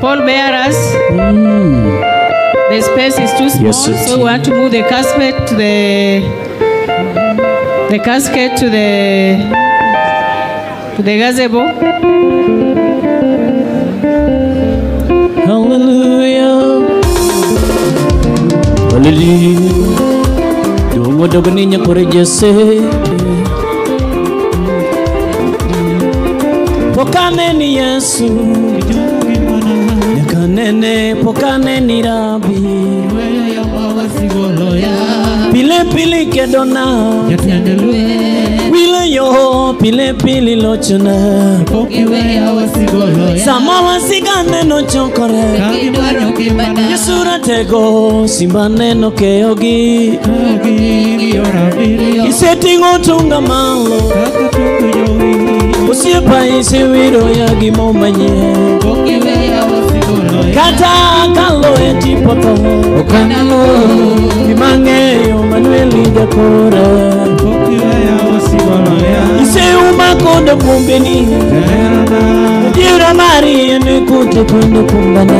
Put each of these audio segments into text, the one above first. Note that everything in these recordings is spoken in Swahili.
Paul bearers. Mm. The space is too small, Yes, so we want to move the casket to the the casket to the to the gazebo. Hallelujah. Hallelujah. Dongo dogo ninya kurejese. Pokane ni Yesu. Nyakanene po ni Rabi. Pile pile kedona. Wile yo pile pile lochona. No chokore. yesura tego simba neno keogi. Iseting'o tunga malo. Osiepa isewiro ya gimomanye. Kata kalo e tipoto. Gimang'eyo Manueli Jakora. Iseuma kodo pumbeni. Jira mari ene kute kwende kumbana.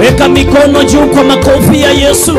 Weka mikono juu kwa makofi ya Yesu.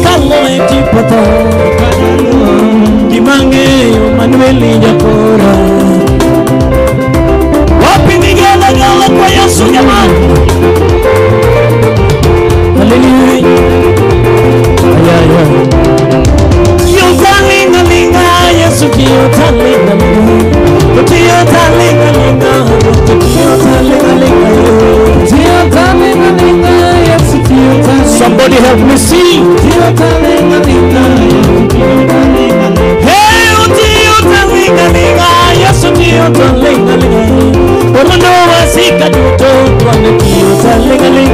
Carlo e Tipoto Gimang'eyo Manuel Jakora Katika duto, tuwag ng iyo sa lingaling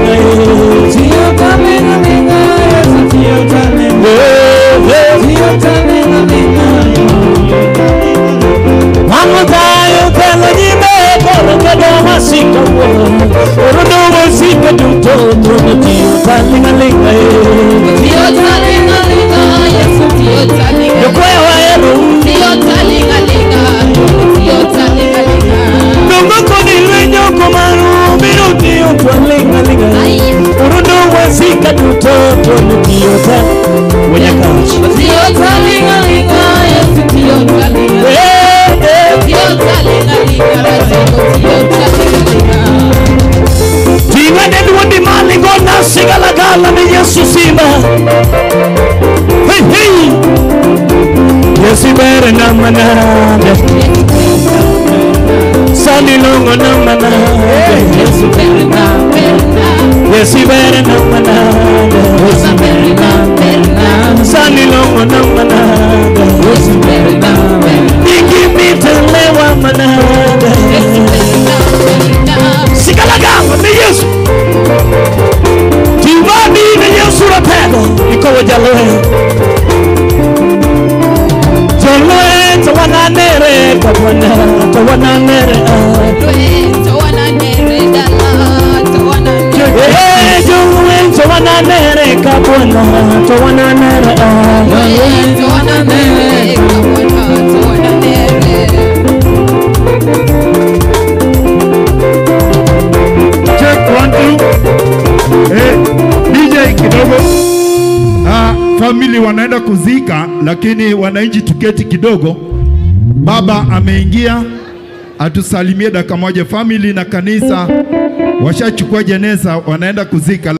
la media susima. Hey, hey. Yesi bere na manade Sani longo na manade Yesi bere na manade Yesi bere na manade Sani longo na manade kidogo. Ah, family wanaenda kuzika, lakini wananchi tuketi kidogo. Baba ameingia atusalimie dakika moja. Family na kanisa washachukua jeneza, wanaenda kuzika.